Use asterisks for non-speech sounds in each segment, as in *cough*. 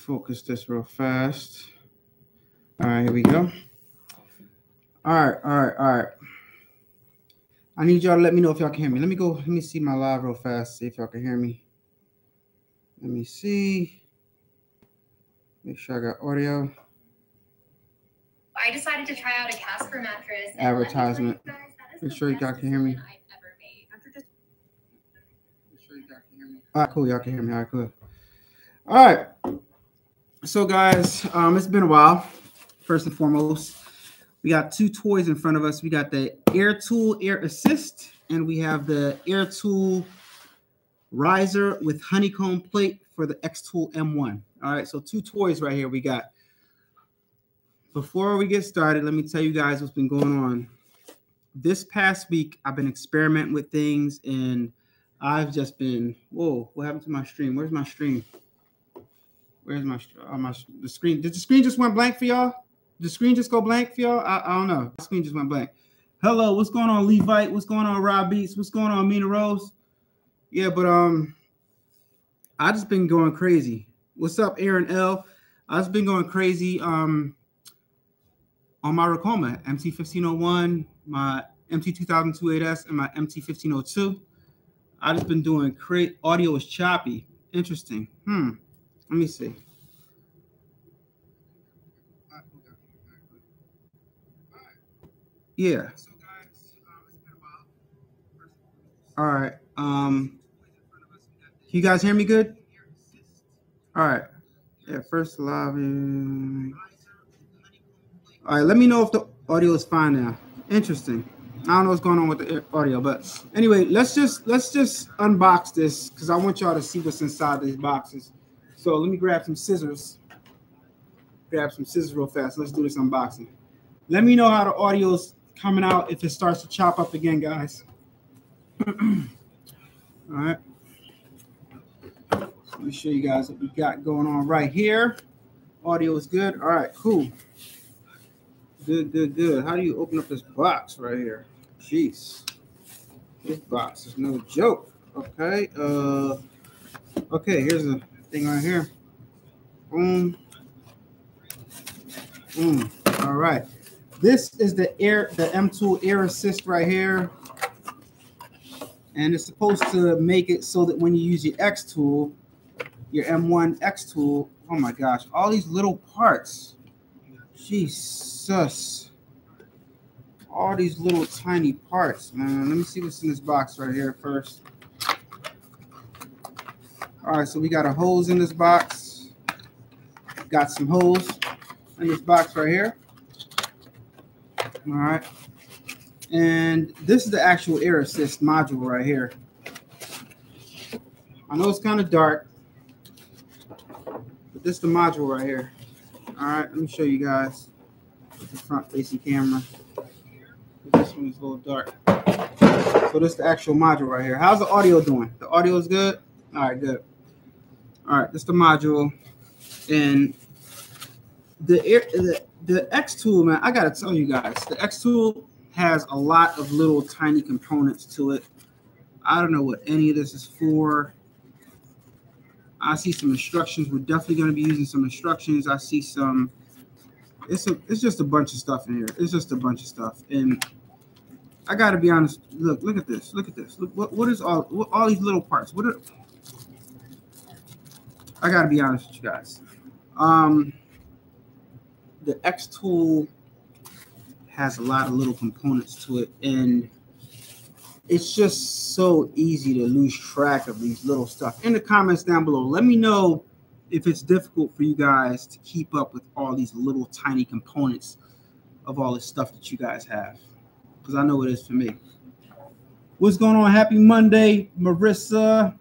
focus this real fast. All right, here we go. All right, all right, all right. I need y'all to let me know if y'all can hear me. Let me go, let me see my live real fast, see if y'all can hear me. Let me see. Make sure I got audio. I decided to try out a Casper mattress. Advertisement. let me tell you guys, that is Make sure y'all can hear me. I've ever made. After just All right, cool. Y'all can hear me. All right, cool. All right. So, guys, um, it's been a while. First and foremost, we got two toys in front of us. We got the Air Tool Air Assist, and we have the Air Tool Riser with honeycomb plate for the X Tool M1. All right, so two toys right here we got. Before we get started, let me tell you guys what's been going on. This past week, I've been experimenting with things and I've just been, whoa, what happened to my stream? Where's my stream? Where's my, uh, my the screen? Did the screen just went blank for y'all? Did the screen just go blank for y'all? I, I don't know. The screen just went blank. Hello, what's going on, Levite? What's going on, Rob Beats? What's going on, Mina Rose? Yeah, but um, I just been going crazy. What's up, Aaron L? I just been going crazy um on my Ricoma MT1501, my MT2002 and my MT1502. I just been doing great. Audio is choppy. Interesting. Hmm. Let me see. Yeah. All right. Um. You guys hear me good? All right. Yeah. First live. All right. Let me know if the audio is fine now. Interesting. I don't know what's going on with the audio, but anyway, let's just let's just unbox this because I want y'all to see what's inside these boxes. So let me grab some scissors. Grab some scissors real fast. Let's do this unboxing. Let me know how the audio's coming out if it starts to chop up again, guys. *clears throat* All right. Let me show you guys what we got going on right here. Audio is good. All right, cool. Good, good, good. How do you open up this box right here? Jeez. This box is no joke. Okay. Uh okay, here's a thing right here. Boom. Boom. All right. This is the air, the M2 Air Assist right here. And it's supposed to make it so that when you use your X tool, your M1 X tool, oh my gosh, all these little parts. Jesus. All these little tiny parts, man. Let me see what's in this box right here first. All right, so we got a hose in this box. Got some hose in this box right here. All right. And this is the actual air assist module right here. I know it's kind of dark, but this is the module right here. All right, let me show you guys the front facing camera. This one is a little dark. So this is the actual module right here. How's the audio doing? The audio is good? All right, good. All right, that's the module. And the the, the X tool, man, I gotta tell you guys, the X tool has a lot of little tiny components to it. I don't know what any of this is for. I see some instructions. We're definitely going to be using some instructions. I see some. It's a. It's just a bunch of stuff in here. It's just a bunch of stuff, and I got to be honest. Look, look at this. Look at this. Look what what is all what, all these little parts. What are? I got to be honest with you guys. Um, the X tool has a lot of little components to it, and it's just so easy to lose track of these little stuff. In the comments down below, let me know if it's difficult for you guys to keep up with all these little tiny components of all this stuff that you guys have, because I know it is for me. What's going on? Happy Monday, Marissa,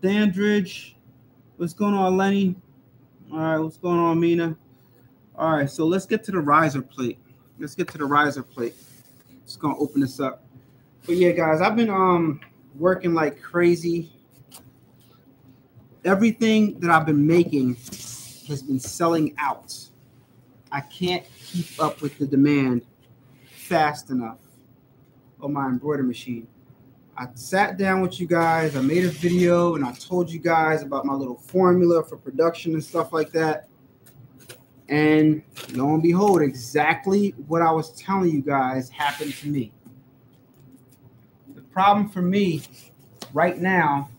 Dandridge. What's going on, Lenny? All right, what's going on, Mina? All right, so let's get to the riser plate. Let's get to the riser plate. Just gonna open this up. But yeah, guys, I've been um working like crazy. Everything that I've been making has been selling out. I can't keep up with the demand fast enough on my embroidery machine. I sat down with you guys, I made a video, and I told you guys about my little formula for production and stuff like that. And lo and behold, exactly what I was telling you guys happened to me. The problem for me right now,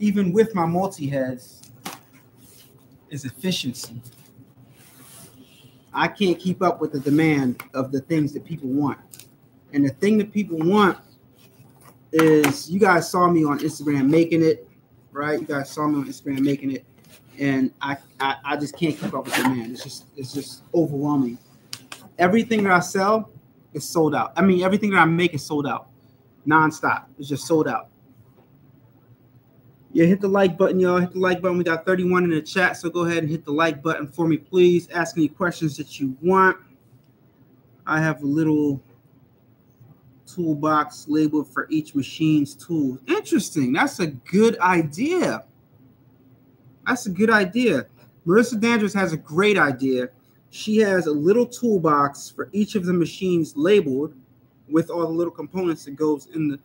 even with my multi heads, is efficiency. I can't keep up with the demand of the things that people want. And the thing that people want is you guys saw me on Instagram making it, right? You guys saw me on Instagram making it and I, I, I just can't keep up with the demand. It's just it's just overwhelming. Everything that I sell is sold out. I mean, everything that I make is sold out, nonstop. It's just sold out. Yeah, hit the like button, y'all. Hit the like button. We got 31 in the chat, so go ahead and hit the like button for me, please. Ask any questions that you want. I have a little toolbox labeled for each machine's tool. Interesting. That's a good idea. That's a good idea. Marissa Dandridge has a great idea. She has a little toolbox for each of the machines labeled with all the little components that goes in the.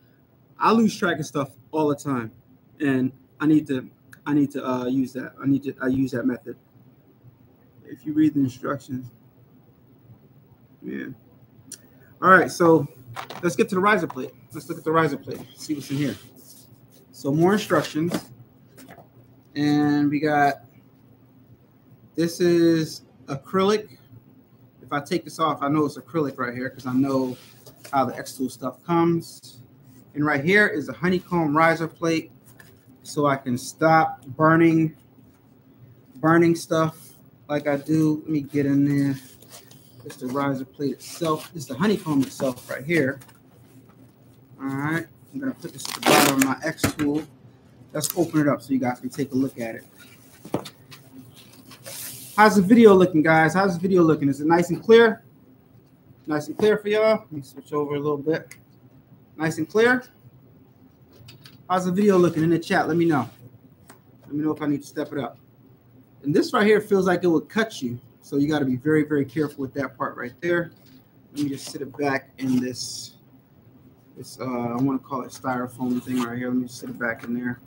I lose track of stuff all the time, and I need to I need to uh, use that. I need to I use that method. If you read the instructions, yeah. All right, so let's get to the riser plate. Let's look at the riser plate. See what's in here. So more instructions. And we got, this is acrylic. If I take this off, I know it's acrylic right here because I know how the X-Tool stuff comes. And right here is a honeycomb riser plate so I can stop burning burning stuff like I do. Let me get in there. It's the riser plate itself. It's the honeycomb itself right here. All right. I'm going to put this at the bottom of my X tool. Let's open it up so you guys can take a look at it. How's the video looking, guys? How's the video looking? Is it nice and clear? Nice and clear for y'all? Let me switch over a little bit. Nice and clear? How's the video looking in the chat? Let me know. Let me know if I need to step it up. And this right here feels like it would cut you. So you got to be very, very careful with that part right there. Let me just sit it back in this, this uh, I want to call it styrofoam thing right here. Let me just sit it back in there.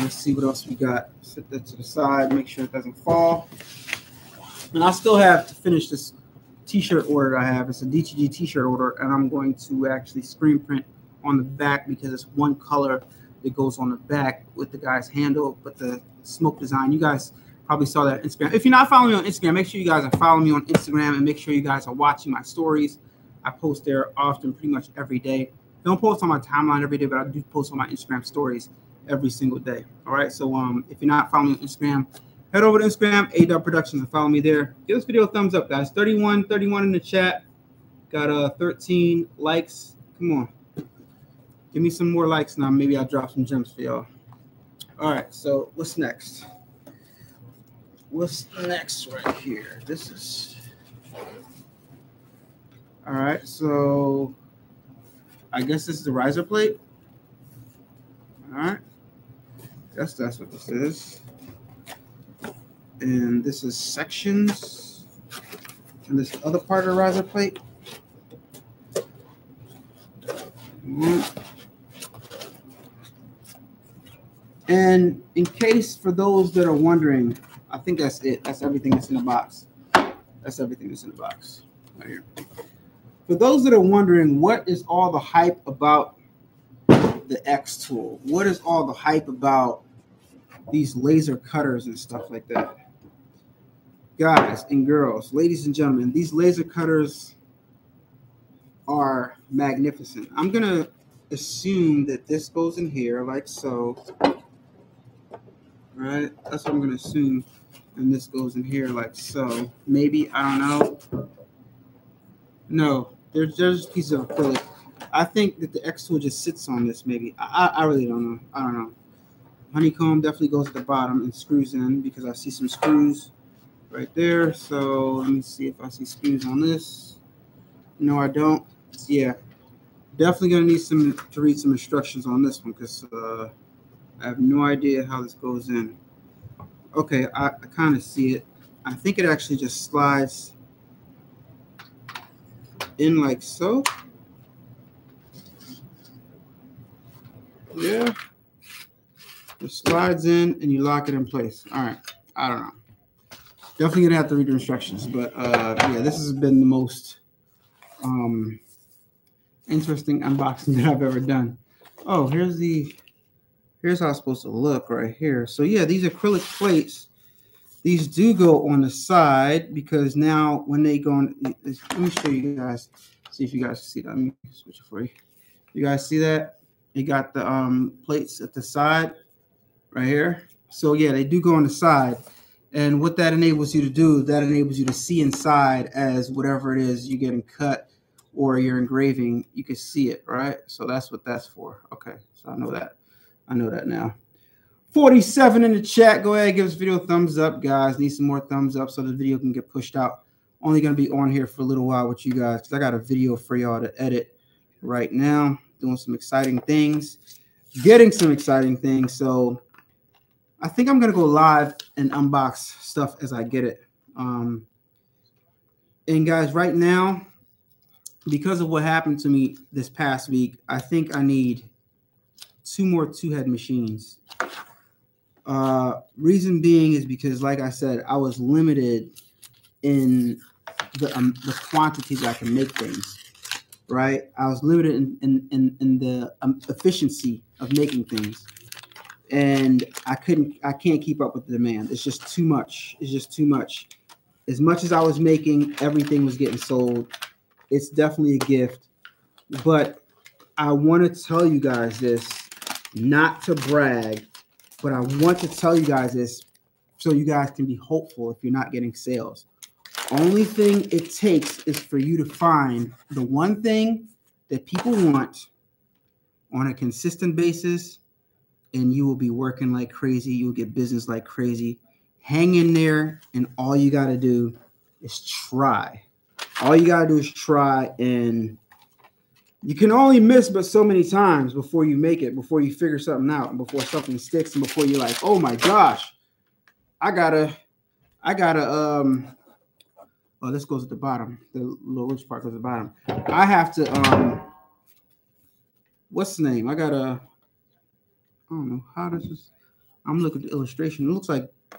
Let's see what else we got. Set that to the side, make sure it doesn't fall. And I still have to finish this t-shirt order I have. It's a DTG t-shirt order, and I'm going to actually screen print on the back because it's one color that goes on the back with the guy's handle, but the smoke design. You guys probably saw that Instagram. If you're not following me on Instagram, make sure you guys are following me on Instagram and make sure you guys are watching my stories. I post there often, pretty much every day. don't post on my timeline every day, but I do post on my Instagram stories every single day. All right. So um, if you're not following me on Instagram, head over to Instagram, A Productions, and follow me there. Give this video a thumbs up, guys. 31, 31 in the chat. Got uh 13 likes. Come on. Give me some more likes now. Maybe I'll drop some gems for y'all. All right. So what's next? What's next right here? This is. All right. So I guess this is the riser plate. All right. Guess that's what this is. And this is sections. And this other part of the riser plate. Mm-hmm. And in case for those that are wondering, I think that's it. That's everything that's in the box. That's everything that's in the box right here. For those that are wondering, what is all the hype about the X tool? What is all the hype about these laser cutters and stuff like that. Guys and girls, ladies and gentlemen, these laser cutters are magnificent. I'm going to assume that this goes in here like so. Right? That's what I'm going to assume. And this goes in here like so. Maybe, I don't know. No, there's just a piece of acrylic. I think that the X tool just sits on this maybe. I, I really don't know. I don't know. Honeycomb definitely goes at the bottom and screws in because I see some screws right there. So let me see if I see screws on this. No, I don't. Yeah, definitely gonna need some to read some instructions on this one because uh, I have no idea how this goes in. Okay, I, I kind of see it. I think it actually just slides in like so. Yeah. It slides in and you lock it in place. All right. I don't know. Definitely gonna have to read the instructions, but uh, yeah, this has been the most um, interesting unboxing *laughs* that I've ever done. Oh, here's the here's how it's supposed to look right here. So yeah, these acrylic plates, these do go on the side because now when they go on, let me show you guys. See if you guys see that. Let me switch it for you. You guys see that? You got the um, plates at the side right here. So yeah, they do go on the side. And what that enables you to do, that enables you to see inside as whatever it is you're getting cut or you're engraving, you can see it, right? So that's what that's for. Okay, so I know that. I know that now. 47 in the chat. Go ahead, give this video a thumbs up, guys. Need some more thumbs up so the video can get pushed out. Only going to be on here for a little while with you guys because I got a video for y'all to edit right now. Doing some exciting things, getting some exciting things. So I think I'm gonna go live and unbox stuff as I get it. Um, and guys, right now, because of what happened to me this past week, I think I need two more two head machines. Uh, reason being is because, like I said, I was limited in the um, the quantities I can make things. Right, I was limited in in in, in the um, efficiency of making things and I couldn't I can't keep up with the demand. It's just too much. It's just too much. As much as I was making, everything was getting sold. It's definitely a gift. But I want to tell you guys this, not to brag, but I want to tell you guys this so you guys can be hopeful if you're not getting sales. Only thing it takes is for you to find the one thing that people want on a consistent basis and you will be working like crazy. You'll get business like crazy. Hang in there, and all you got to do is try. All you got to do is try, and you can only miss but so many times before you make it, before you figure something out, and before something sticks, and before you're like, oh my gosh, I gotta, I gotta, um, oh, this goes at the bottom. The little rich part goes at the bottom. I have to, um, what's the name? I gotta I don't know how does this. I'm looking at the illustration. It looks like I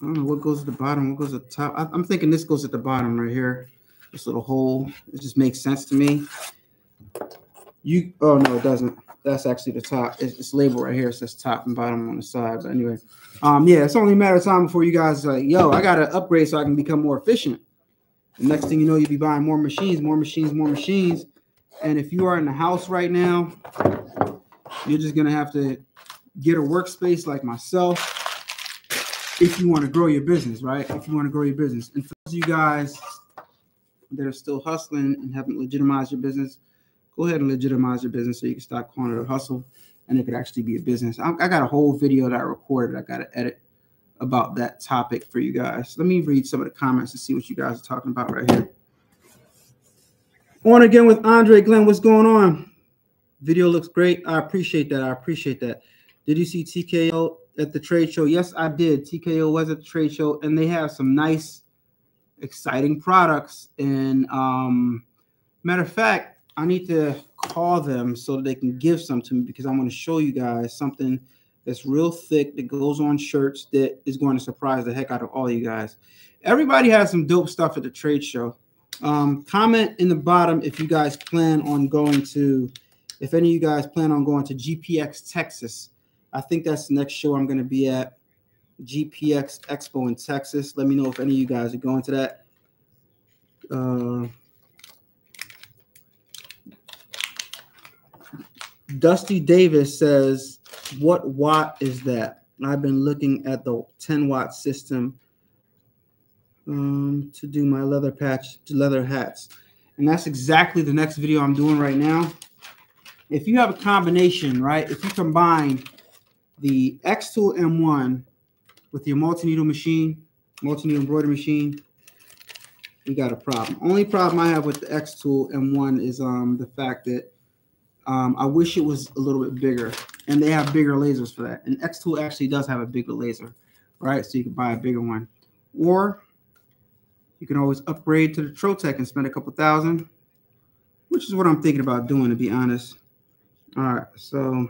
don't know what goes at the bottom, what goes at the top. I, am thinking this goes at the bottom right here. This little hole. It just makes sense to me. You oh no, it doesn't. That's actually the top. It's, it's labeled right here. It says top and bottom on the side. But anyway, um, yeah, it's only a matter of time before you guys like, yo, I gotta upgrade so I can become more efficient. The next thing you know, you'll be buying more machines, more machines, more machines. And if you are in the house right now, you're just gonna have to get a workspace like myself if you want to grow your business, right? If you want to grow your business. And for those of you guys that are still hustling and haven't legitimized your business, go ahead and legitimize your business so you can start calling it a hustle and it could actually be a business. I, I got a whole video that I recorded. I got to edit about that topic for you guys. Let me read some of the comments and see what you guys are talking about right here. On again with Andre Glenn. What's going on? Video looks great. I appreciate that. I appreciate that. Did you see TKO at the trade show? Yes, I did. TKO was at the trade show, and they have some nice, exciting products. And um, matter of fact, I need to call them so they can give some to me because I want to show you guys something that's real thick that goes on shirts that is going to surprise the heck out of all you guys. Everybody has some dope stuff at the trade show. Um, comment in the bottom if you guys plan on going to if any of you guys plan on going to GPX Texas, I think that's the next show I'm going to be at. GPX Expo in Texas. Let me know if any of you guys are going to that. Uh, Dusty Davis says, What watt is that? I've been looking at the 10 watt system um, to do my leather patch, to leather hats. And that's exactly the next video I'm doing right now if you have a combination, right? If you combine the Xtool M1 with your multi-needle machine, multi-needle embroidery machine, we got a problem. Only problem I have with the Xtool M1 is um, the fact that um, I wish it was a little bit bigger, and they have bigger lasers for that. And Xtool actually does have a bigger laser, right? So you can buy a bigger one, or you can always upgrade to the Trotec and spend a couple thousand, which is what I'm thinking about doing, to be honest. All right, so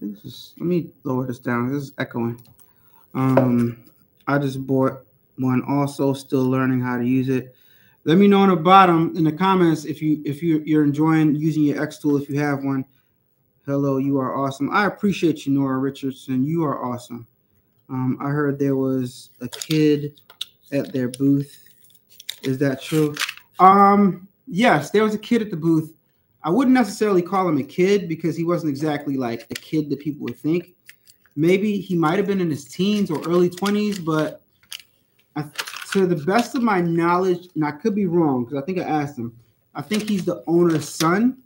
this is, let me lower this down. This is echoing. Um, I just bought one. Also, still learning how to use it. Let me know on the bottom in the comments if you if you you're enjoying using your X tool. If you have one, hello, you are awesome. I appreciate you, Nora Richardson. You are awesome. Um, I heard there was a kid at their booth. Is that true? Um, yes, there was a kid at the booth. I wouldn't necessarily call him a kid because he wasn't exactly like a kid that people would think. Maybe he might have been in his teens or early 20s, but I, to the best of my knowledge, and I could be wrong because I think I asked him, I think he's the owner's son.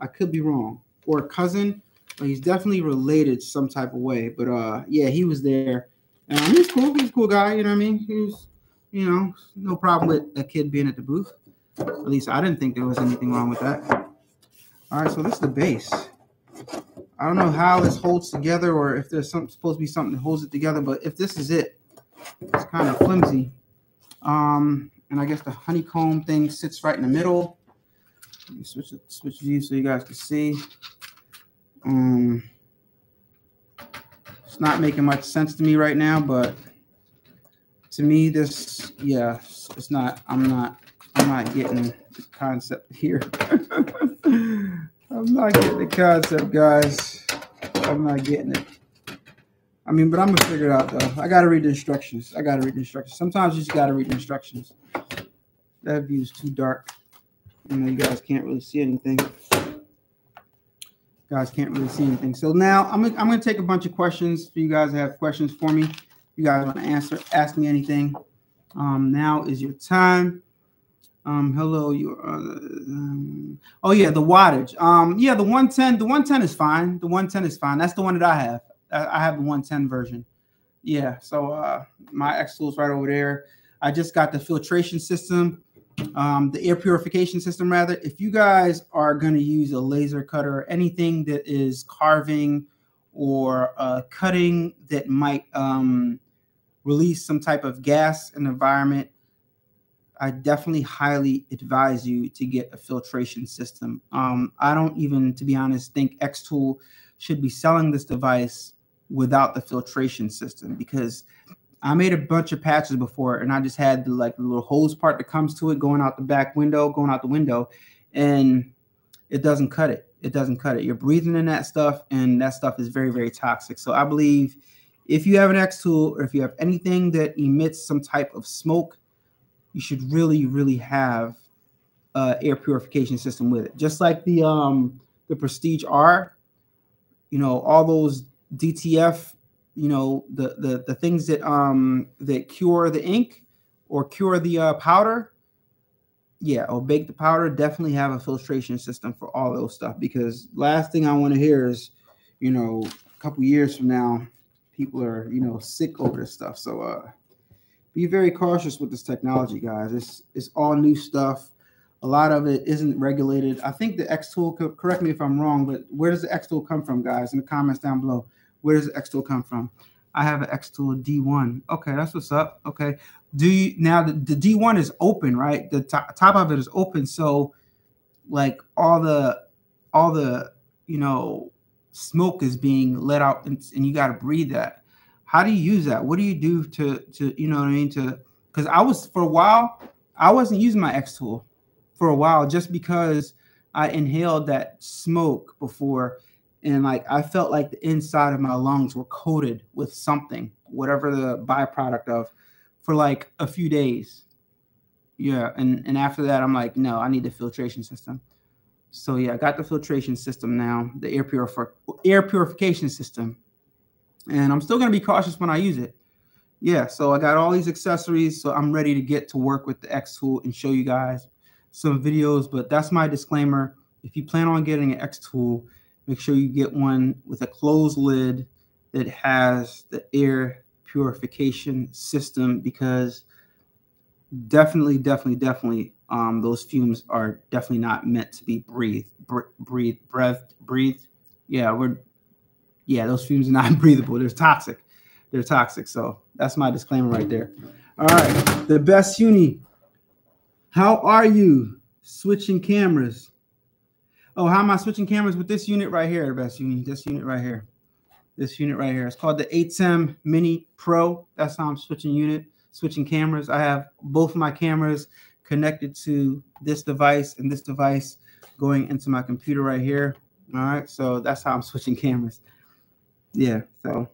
I could be wrong, or a cousin, but he's definitely related some type of way. But uh, yeah, he was there, and he's cool. He's a cool guy. You know what I mean? He was, you know, no problem with a kid being at the booth. At least I didn't think there was anything wrong with that. All right, so this is the base. I don't know how this holds together or if there's some, supposed to be something that holds it together, but if this is it, it's kind of flimsy. Um, and I guess the honeycomb thing sits right in the middle. Let me switch it, switch views so you guys can see. Um, it's not making much sense to me right now, but to me, this, yeah, it's not, I'm not, I'm not getting the concept *laughs* here. I'm not getting the concept, guys. I'm not getting it. I mean, but I'm gonna figure it out though. I gotta read the instructions. I gotta read the instructions. Sometimes you just gotta read the instructions. That view is too dark. I know you guys can't really see anything. Guys can't really see anything. So now I'm gonna, I'm gonna take a bunch of questions for you guys have questions for me. You guys want to answer, ask me anything. Um, now is your time. Um, hello, you are. Um, oh yeah, the wattage. Um, yeah, the 110. The 110 is fine. The 110 is fine. That's the one that I have. I, have the 110 version. Yeah. So uh, my X tool is right over there. I just got the filtration system, um, the air purification system rather. If you guys are going to use a laser cutter or anything that is carving or uh, cutting that might um, release some type of gas in the environment I definitely highly advise you to get a filtration system. Um, I don't even, to be honest, think Xtool should be selling this device without the filtration system because I made a bunch of patches before and I just had the like the little hose part that comes to it going out the back window, going out the window, and it doesn't cut it. It doesn't cut it. You're breathing in that stuff, and that stuff is very, very toxic. So I believe if you have an Xtool or if you have anything that emits some type of smoke, you should really, really have uh, air purification system with it. Just like the um the Prestige R, you know, all those DTF, you know, the the the things that um that cure the ink or cure the uh, powder. Yeah, or bake the powder. Definitely have a filtration system for all those stuff because last thing I want to hear is, you know, a couple years from now, people are you know sick over this stuff. So uh be very cautious with this technology, guys. It's it's all new stuff. A lot of it isn't regulated. I think the X tool. Correct me if I'm wrong, but where does the X tool come from, guys? In the comments down below, where does the X tool come from? I have an X tool D1. Okay, that's what's up. Okay, do you now the, the D1 is open, right? The top, top of it is open, so like all the all the you know smoke is being let out, and, and you got to breathe that how do you use that? What do you do to to you know what I mean to because I was for a while I wasn't using my X tool for a while just because I inhaled that smoke before and like I felt like the inside of my lungs were coated with something, whatever the byproduct of, for like a few days. Yeah, and and after that, I'm like, no, I need the filtration system. So yeah, I got the filtration system now, the air purifier air purification system and I'm still going to be cautious when I use it. Yeah, so I got all these accessories, so I'm ready to get to work with the X tool and show you guys some videos. But that's my disclaimer. If you plan on getting an X tool, make sure you get one with a closed lid that has the air purification system because definitely, definitely, definitely, um, those fumes are definitely not meant to be breathed, breathed, breathed, breathed. Yeah, we're yeah, those fumes are not *laughs* breathable. They're toxic. They're toxic. So that's my disclaimer right there. All right. The best uni. How are you switching cameras? Oh, how am I switching cameras with this unit right here? The best unit, this unit right here. This unit right here. It's called the ATEM Mini Pro. That's how I'm switching unit, switching cameras. I have both of my cameras connected to this device and this device going into my computer right here. All right, so that's how I'm *laughs* switching cameras. Yeah, so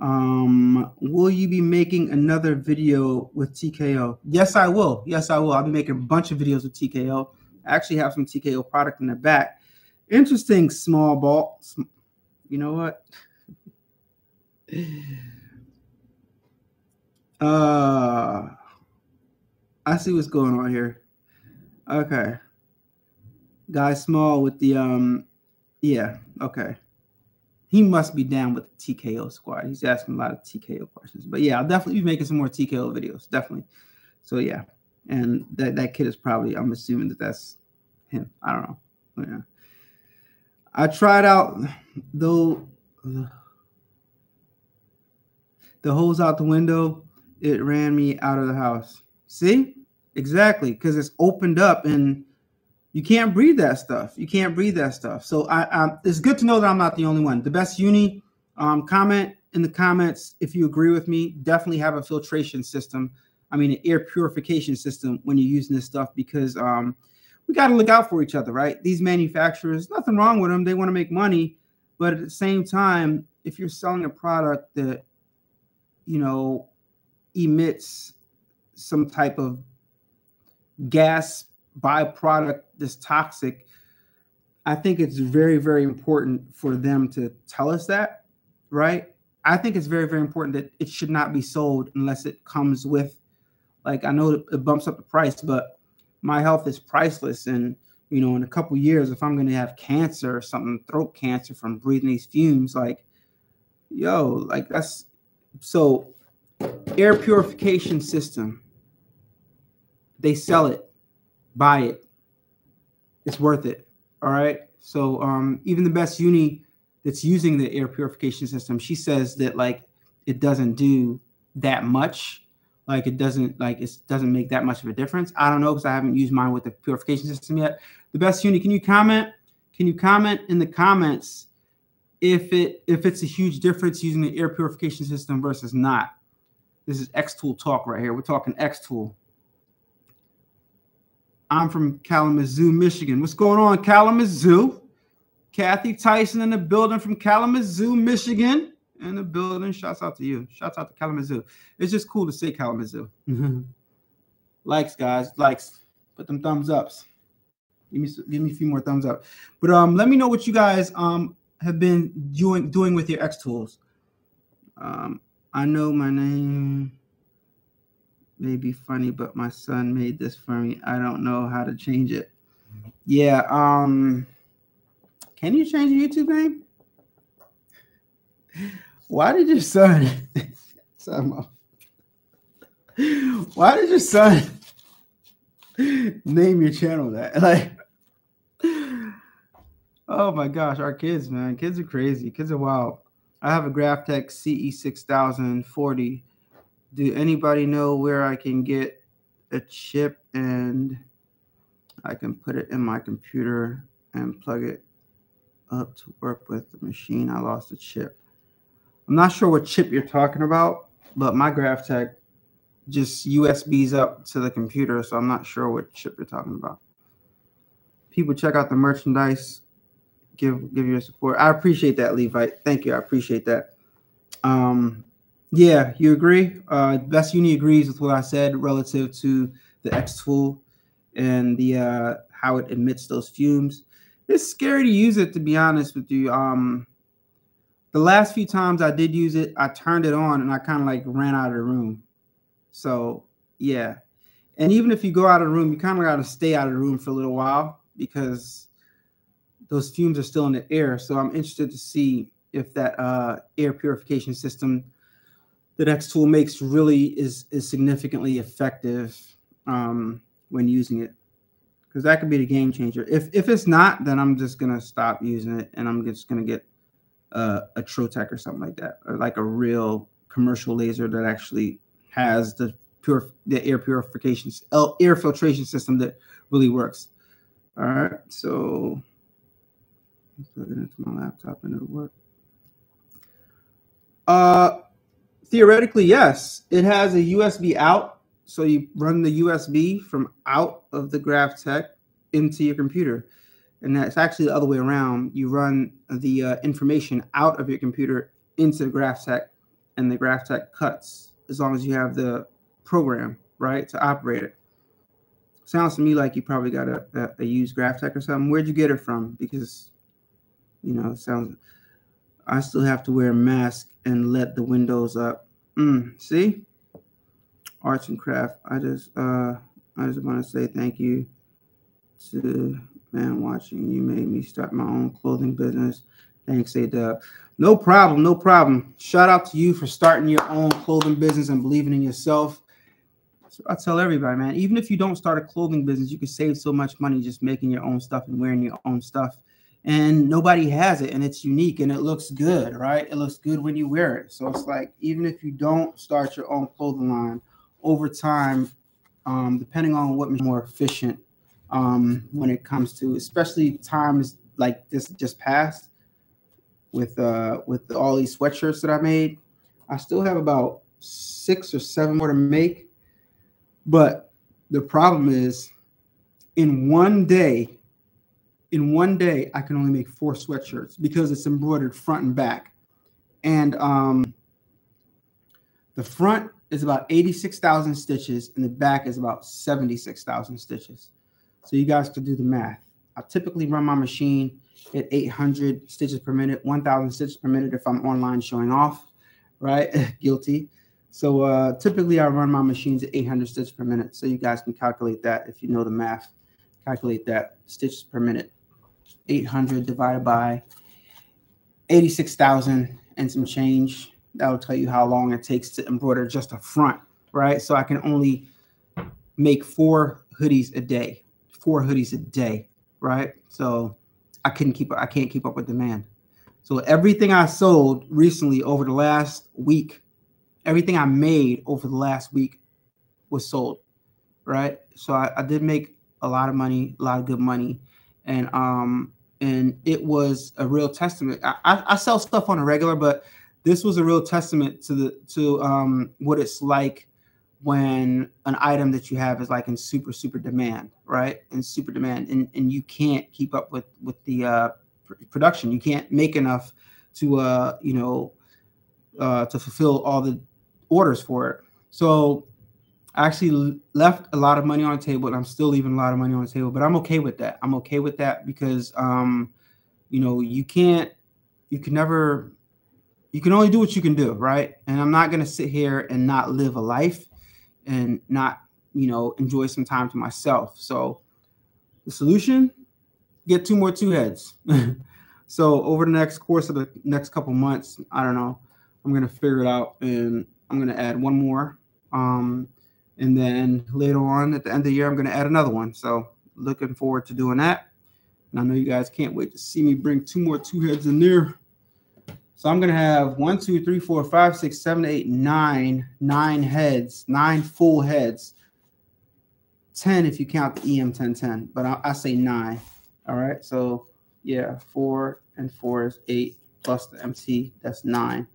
um will you be making another video with TKO? Yes, I will. Yes, I will. I'll be making a bunch of videos with TKO. I actually have some TKO product in the back. Interesting small ball. You know what? *laughs* Uh I see what's going on here. Okay. Guy small with the um yeah, okay. He must be down with the TKO squad. He's asking a lot of TKO questions. But yeah, I'll definitely be making some more TKO videos. Definitely. So yeah. And that, that kid is probably, I'm assuming that that's him. I don't know. Yeah. I tried out though the hose out the window. It ran me out of the house. See? Exactly. Because it's opened up and you can't breathe that stuff. You can't breathe that stuff. So I, I, it's good to know that I'm not the only one. The best uni um, comment in the comments if you agree with me. Definitely have a filtration system. I mean, an air purification system when you're using this stuff because um, we got to look out for each other, right? These manufacturers, nothing wrong with them. They want to make money, but at the same time, if you're selling a product that you know emits some type of gas byproduct that's toxic, I think it's very, very important for them to tell us that, right? I think it's very, very important that it should not be sold unless it comes with, like, I know it bumps up the price, but my health is priceless. And, you know, in a couple years, if I'm going to have cancer or something, throat cancer from breathing these fumes, like, yo, like, that's so air purification system. They sell it buy it. It's worth it. All right. So um, even the best uni that's using the air purification system, she says that like it doesn't do that much. Like it doesn't like it doesn't make that much of a difference. I don't know because I haven't used mine with the purification system yet. The best uni, can you comment? Can you comment in the comments if it if it's a huge difference using the air purification system versus not? This is X Tool talk right here. We're talking X Tool. I'm from Kalamazoo, Michigan. What's going on, Kalamazoo? Kathy Tyson in the building from Kalamazoo, Michigan. In the building. Shouts out to you. Shouts out to Kalamazoo. It's just cool to say Kalamazoo. *laughs* Likes, guys. Likes. Put them thumbs ups. Give me give me a few more thumbs up. But um, let me know what you guys um have been doing doing with your X tools. Um, I know my name may be funny, but my son made this for me. I don't know how to change it. Yeah, um can you change your YouTube name? Why did your son *laughs* why did your son name your channel that? *laughs* Like oh my gosh, our kids, man. Kids are crazy. Kids are wild. I have a Graphtec CE6040 do anybody know where I can get a chip and I can put it in my computer and plug it up to work with the machine? I lost a chip. I'm not sure what chip you're talking about, but my Graphtec just USBs up to the computer, so I'm not sure what chip you're talking about. People check out the merchandise, give give your support. I appreciate that, Levi. Thank you. I appreciate that. Um, yeah, you agree. Uh, Best Uni agrees with what I said relative to the X tool and the uh, how it emits those fumes. It's scary to use it, to be honest with you. Um, the last few times I did use it, I turned it on and I kind of like ran out of the room. So yeah, and even if you go out of the room, you kind of got to stay out of the room for a little while because those fumes are still in the air. So I'm interested to see if that uh, air purification system that X tool makes really is is significantly effective um, when using it because that could be the game changer. If if it's not, then I'm just gonna stop using it and I'm just gonna get a Trotec or something like that, or like a real commercial laser that actually has the pure the air purification air filtration system that really works. All right, so Plug it into my laptop and it'll work. Uh, theoretically, yes. It has a USB out, so you run the USB from out of the Graphtec into your computer, and that's actually the other way around. You run the uh, information out of your computer into the Graphtec, and the Graphtec cuts as long as you have the program right to operate it. Sounds to me like you probably got a, a, a used Graphtec or something. Where'd you get it from? Because you know, it sounds. I still have to wear a mask and let the windows up. Mm, see, arts and craft. I just, uh, I just want to say thank you to man watching. You made me start my own clothing business. Thanks, A-Dubb. No problem, no problem. Shout out to you for starting your own clothing business and believing in yourself. So I tell everybody, man, even if you don't start a clothing business, you can save so much money just making your own stuff and wearing your own stuff and nobody has it and it's unique and it looks good right? It looks good when you wear it. So it's like even if you don't start your own clothing line over time um, depending on what more efficient um, when it comes to especially times like this just passed with uh with all these sweatshirts that i made i still have about six or seven more to make. But the problem is in one day in one day, I can only make four sweatshirts because it's embroidered front and back. And um, the front is about 86,000 stitches and the back is about 76,000 stitches. So you guys could do the math. I typically run my machine at 800 stitches per minute, 1,000 stitches per minute if I'm online showing off, right? *laughs* Guilty. So uh, typically I run my machines at 800 stitches per minute. So you guys can calculate that if you know the math. Calculate that stitches per minute. 800 divided by 86,000 and some change. That'll tell you how long it takes to embroider just a front, right? So I can only make four hoodies a day, four hoodies a day, right? So I couldn't keep I can't keep up with demand. So everything I sold recently over the last week, everything I made over the last week was sold, right? So I, I did make a lot of money, a lot of good money, and um and it was a real testament. I, I, sell stuff on a regular, but this was a real testament to the to um, what it's like when an item that you have is like in super super demand, right? In super demand, and and you can't keep up with with the uh, pr- production. You can't make enough to uh, you know uh, to fulfill all the orders for it. So I actually left a lot of money on the table, and I'm still leaving a lot of money on the table. But I'm okay with that. I'm okay with that because, um, you know, you can't, you can never, you can only do what you can do, right? And I'm not gonna sit here and not live a life and not, you know, enjoy some time to myself. So the solution: get two more two heads. *laughs* so over the next course of the next couple months, I don't know, I'm gonna figure it out, and I'm gonna add one more. Um, and then later on at the end of the year, I'm going to add another one. So looking forward to doing that. And I know you guys can't wait to see me bring two more two heads in there. So I'm going to have one, two, three, four, five, six, seven, eight, nine, nine heads, nine full heads. 10 if you count the EM1010, but I, I say nine. All right. So yeah, four and four is eight plus the MT, that's nine.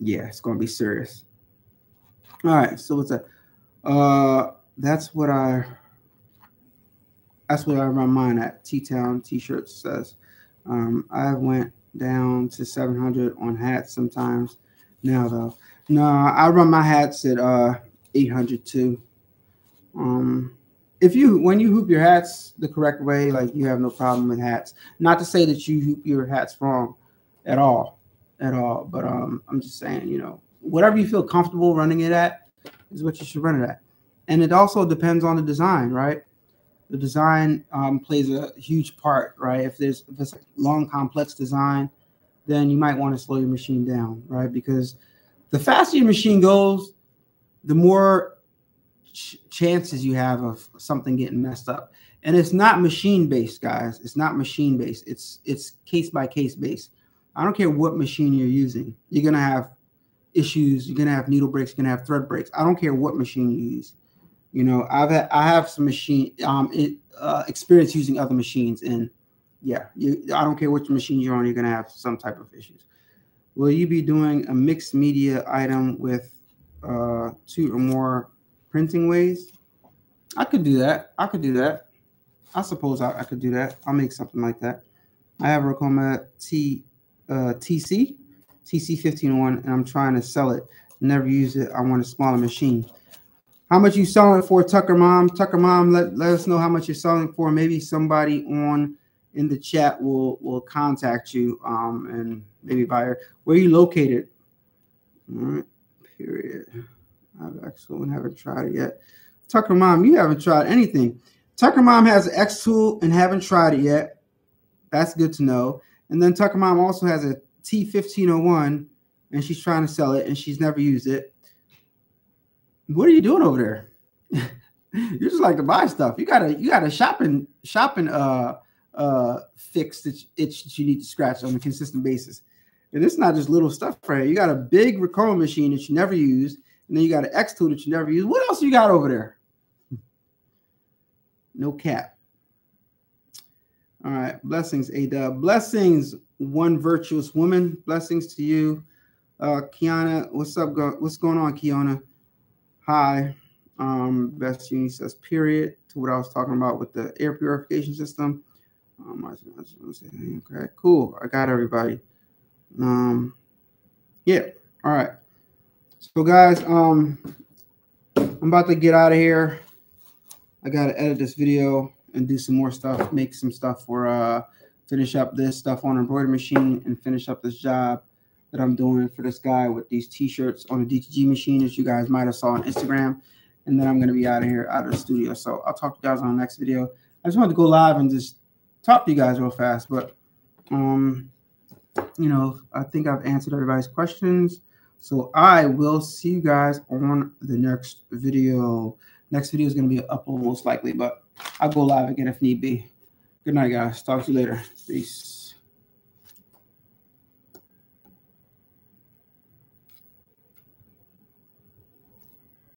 Yeah, it's gonna be serious. All right, so what's that? Uh, that's what I. That's what I run mine at. T Town T-shirts says. Um, I went down to 700 on hats sometimes. Now though, no, I run my hats at uh 800 too. Um, if you when you hoop your hats the correct way, like you have no problem with hats. Not to say that you hoop your hats wrong at all at all. But um, I'm just saying, you know, whatever you feel comfortable running it at is what you should run it at. And it also depends on the design, right? The design um, plays a huge part, right? If there's if it's a long, complex design, then you might want to slow your machine down, right? Because the faster your machine goes, the more ch- chances you have of something getting messed up. And it's not machine based, guys. It's not machine based. It's it's case by case based. I don't care what machine you're using. You're gonna have issues. You're gonna have needle breaks. You're gonna have thread breaks. I don't care what machine you use. You know, I've had, I have some machine. Um, it uh, experience using other machines. And yeah, you, I don't care which machine you're on, you're gonna have some type of issues. Will you be doing a mixed media item with uh, two or more printing ways? I could do that. I could do that. I suppose I, I could do that. I'll make something like that. I have Ricoma T uh, TC TC 1501, and I'm trying to sell it. Never use it. I want a smaller machine. How much you selling for, Tucker Mom? Tucker Mom, let, let us know how much you're selling for. Maybe somebody on in the chat will will contact you um, and maybe buyer. Where you located? All right, period. I've actually haven't tried it yet. Tucker Mom, you haven't tried anything. Tucker Mom has an X tool and haven't tried it yet. That's good to know. And then Tucker Mom also has a T1501 and she's trying to sell it and she's never used it. What are you doing over there? *laughs* you just like to buy stuff. You got a you got a shopping shopping uh uh fix that itch that you need to scratch on a consistent basis. And it's not just little stuff right. You got a big Ricoma machine that you never use, and then you got an X tool that you never use. What else you got over there? No cap. All right, blessings, Ada. Blessings, one virtuous woman. Blessings to you, uh, Kiana. What's up? Go- what's going on, Kiana? Hi. Um, best uni says period to what I was talking about with the air purification system. Um, okay, cool. I got everybody. Um, yeah. All right. So, guys, um, I'm about to get out of here. I got to edit this video and do some more stuff, make some stuff for uh, finish up this stuff on embroidery machine and finish up this job that I'm doing for this guy with these t-shirts on a DTG machine, as you guys might have saw on Instagram. And then I'm going to be out of here, out of the studio. So I'll talk to you guys on the next video. I just wanted to go live and just talk to you guys real fast, but um, you know, I think I've answered everybody's questions. So I will see you guys on the next video. Next video is going to be up most likely, but I'll go live again if need be. Good night, guys. Talk to you later. Peace.